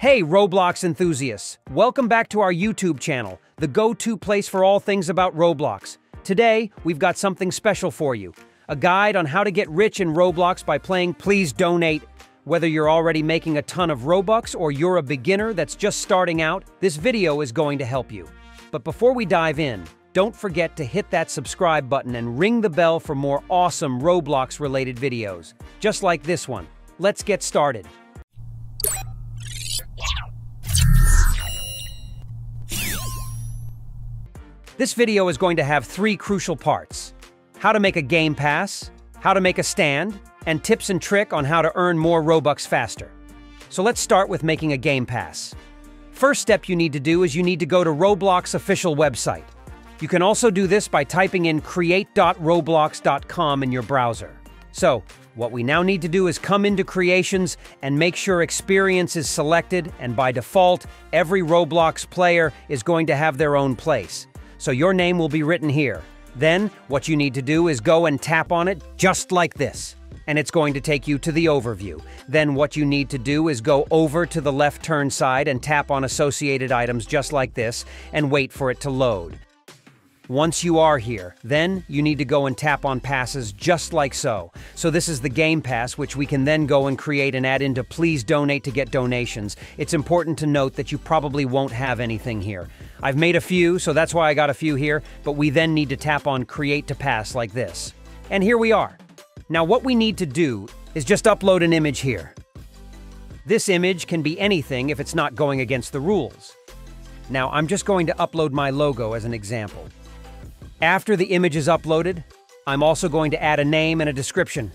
Hey, Roblox enthusiasts! Welcome back to our YouTube channel, the go-to place for all things about Roblox. Today, we've got something special for you. A guide on how to get rich in Roblox by playing Please Donate. Whether you're already making a ton of Robux or you're a beginner that's just starting out, this video is going to help you. But before we dive in, don't forget to hit that subscribe button and ring the bell for more awesome Roblox-related videos, just like this one. Let's get started. This video is going to have three crucial parts. How to make a game pass, how to make a stand, and tips and trick on how to earn more Robux faster. So let's start with making a game pass. First step you need to do is you need to go to Roblox official website. You can also do this by typing in create.roblox.com in your browser. So, what we now need to do is come into Creations and make sure Experience is selected, and by default, every Roblox player is going to have their own place so your name will be written here. Then, what you need to do is go and tap on it just like this, and it's going to take you to the overview. Then what you need to do is go over to the left turn side and tap on associated items just like this, and wait for it to load. Once you are here, then you need to go and tap on passes just like so. So this is the game pass, which we can then go and create and add into please donate to get donations. It's important to note that you probably won't have anything here. I've made a few, so that's why I got a few here, but we then need to tap on create to pass like this. And here we are. Now what we need to do is just upload an image here. This image can be anything if it's not going against the rules. Now I'm just going to upload my logo as an example. After the image is uploaded, I'm also going to add a name and a description.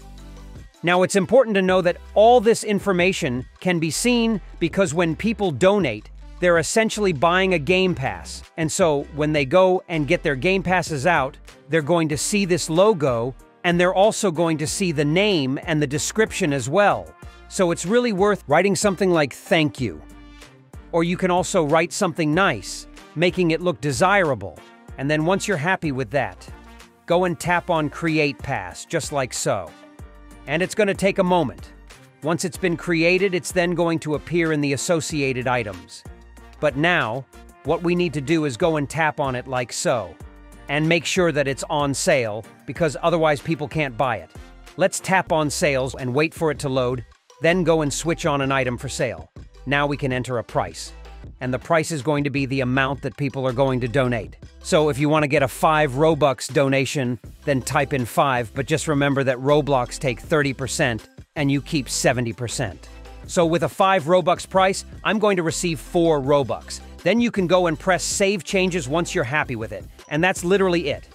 Now it's important to know that all this information can be seen because when people donate, they're essentially buying a Game Pass. And so when they go and get their Game Passes out, they're going to see this logo and they're also going to see the name and the description as well. So it's really worth writing something like thank you. Or you can also write something nice, making it look desirable. And then once you're happy with that, go and tap on Create Pass, just like so. And it's going to take a moment. Once it's been created, it's then going to appear in the associated items. But now, what we need to do is go and tap on it like so, and make sure that it's on sale, because otherwise people can't buy it. Let's tap on sales and wait for it to load, then go and switch on an item for sale. Now we can enter a price and the price is going to be the amount that people are going to donate. So if you want to get a 5 Robux donation, then type in 5, but just remember that Roblox take 30% and you keep 70%. So with a 5 Robux price, I'm going to receive 4 Robux. Then you can go and press Save Changes once you're happy with it. And that's literally it.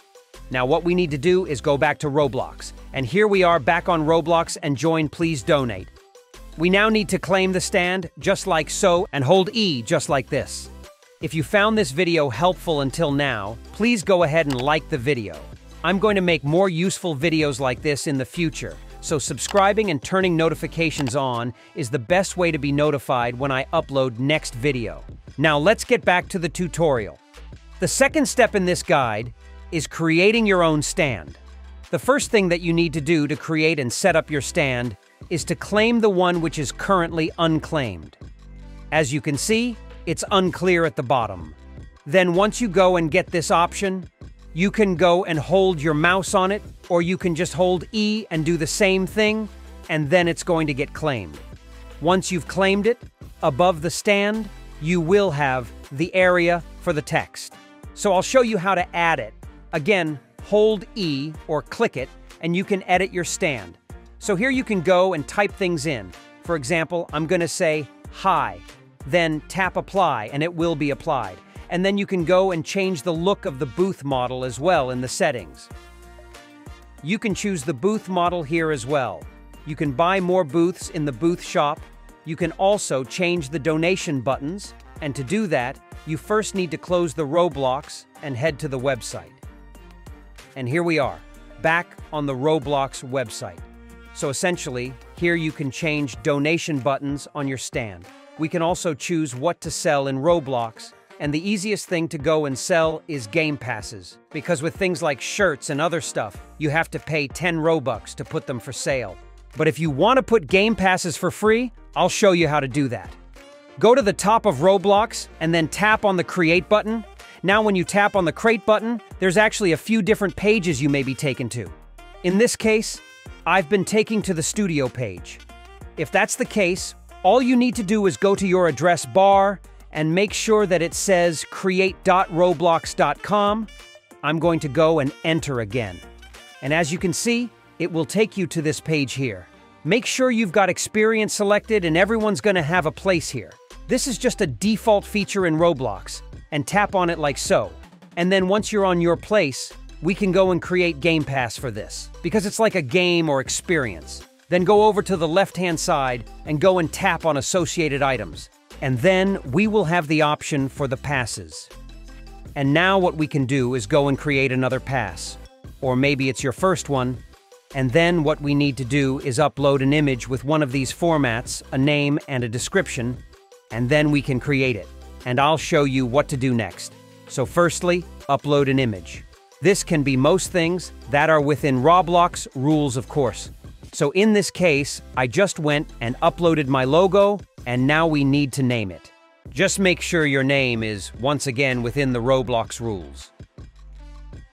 Now what we need to do is go back to Roblox. And here we are back on Roblox and join Please Donate. We now need to claim the stand, just like so, and hold E just like this. If you found this video helpful until now, please go ahead and like the video. I'm going to make more useful videos like this in the future, so subscribing and turning notifications on is the best way to be notified when I upload next video. Now let's get back to the tutorial. The second step in this guide is creating your own stand. The first thing that you need to do to create and set up your stand is to claim the one which is currently unclaimed. As you can see, it's unclear at the bottom. Then once you go and get this option, you can go and hold your mouse on it, or you can just hold E and do the same thing, and then it's going to get claimed. Once you've claimed it, above the stand, you will have the area for the text. So I'll show you how to add it. Again, hold E or click it, and you can edit your stand. So here you can go and type things in. For example, I'm going to say hi, then tap apply and it will be applied. And then you can go and change the look of the booth model as well in the settings. You can choose the booth model here as well. You can buy more booths in the booth shop. You can also change the donation buttons. And to do that, you first need to close the Roblox and head to the website. And here we are, back on the Roblox website. So essentially, here you can change donation buttons on your stand. We can also choose what to sell in Roblox, and the easiest thing to go and sell is game passes, because with things like shirts and other stuff, you have to pay 10 Robux to put them for sale. But if you want to put game passes for free, I'll show you how to do that. Go to the top of Roblox and then tap on the Create button. Now when you tap on the Create button, there's actually a few different pages you may be taken to. In this case, I've been taking to the Studio page. If that's the case, all you need to do is go to your address bar and make sure that it says create.roblox.com. I'm going to go and enter again. And as you can see, it will take you to this page here. Make sure you've got experience selected and everyone's going to have a place here. This is just a default feature in Roblox, and tap on it like so. And then once you're on your place, we can go and create Game Pass for this, because it's like a game or experience. Then go over to the left-hand side and go and tap on associated items. And then we will have the option for the passes. And now what we can do is go and create another pass. Or maybe it's your first one. And then what we need to do is upload an image with one of these formats, a name and a description, and then we can create it. And I'll show you what to do next. So firstly, upload an image. This can be most things that are within Roblox rules, of course. So in this case, I just went and uploaded my logo, and now we need to name it. Just make sure your name is, once again, within the Roblox rules.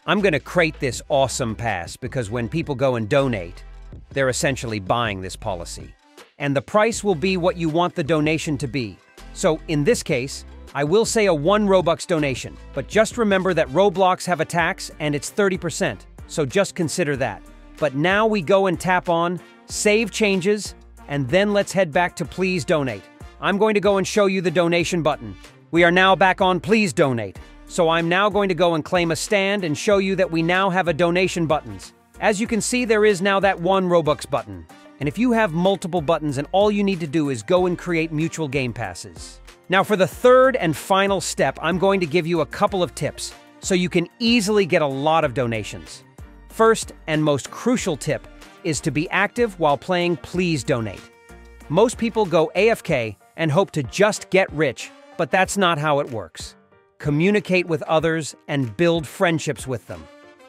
I'm gonna create this awesome pass because when people go and donate, they're essentially buying this policy. And the price will be what you want the donation to be. So in this case, I will say a 1 Robux donation, but just remember that Roblox have a tax and it's 30%, so just consider that. But now we go and tap on Save Changes, and then let's head back to Please Donate. I'm going to go and show you the donation button. We are now back on Please Donate. So I'm now going to go and claim a stand and show you that we now have a donation buttons. As you can see, there is now that one Robux button. And if you have multiple buttons and all you need to do is go and create mutual game passes. Now for the third and final step, I'm going to give you a couple of tips so you can easily get a lot of donations. First and most crucial tip is to be active while playing Please Donate. Most people go AFK and hope to just get rich, but that's not how it works. Communicate with others and build friendships with them.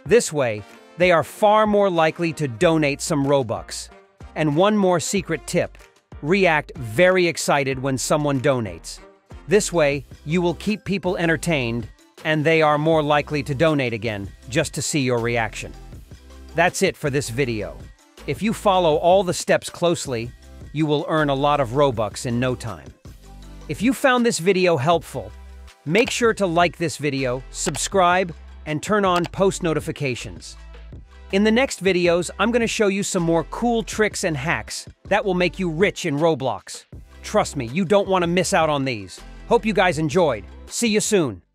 This way, they are far more likely to donate some Robux. And one more secret tip, react very excited when someone donates. This way, you will keep people entertained and they are more likely to donate again just to see your reaction. That's it for this video. If you follow all the steps closely, you will earn a lot of Robux in no time. If you found this video helpful, make sure to like this video, subscribe, and turn on post notifications. In the next videos, I'm going to show you some more cool tricks and hacks that will make you rich in Roblox. Trust me, you don't want to miss out on these. Hope you guys enjoyed. See you soon.